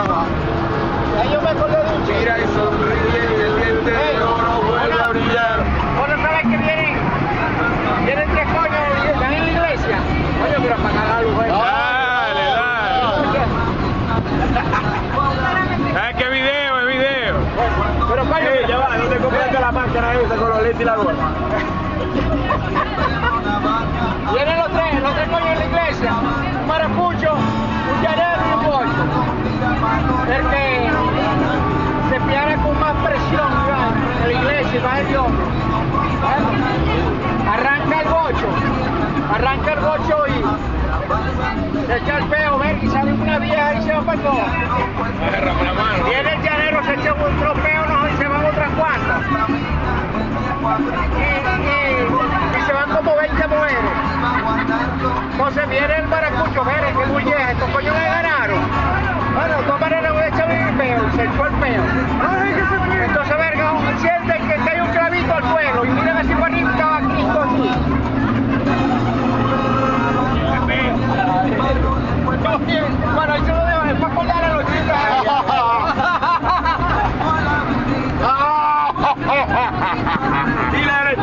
Ya yo me acordé de un. Mira y sonríe y el diente de oro vuelve a brillar. ¿Vos no sabés que vienen? Vienen tres coños están en la iglesia. Coño, pero para cagar luz. ¿eh? Dale, dale. ¿Sabes qué video? Es video. Pero coño, ya va, ¿dónde compraste la máscara esa con los lentes y la gorra? el Arranca el bocho, arranca el bocho y se echa el peo, ven, y sale una vieja y se va para mano. Viene el llanero, se echa un tropeo no, y se van otras cuantas. Y, y- y se van como 20 mujeres. Entonces viene el maracucho, miren, Dile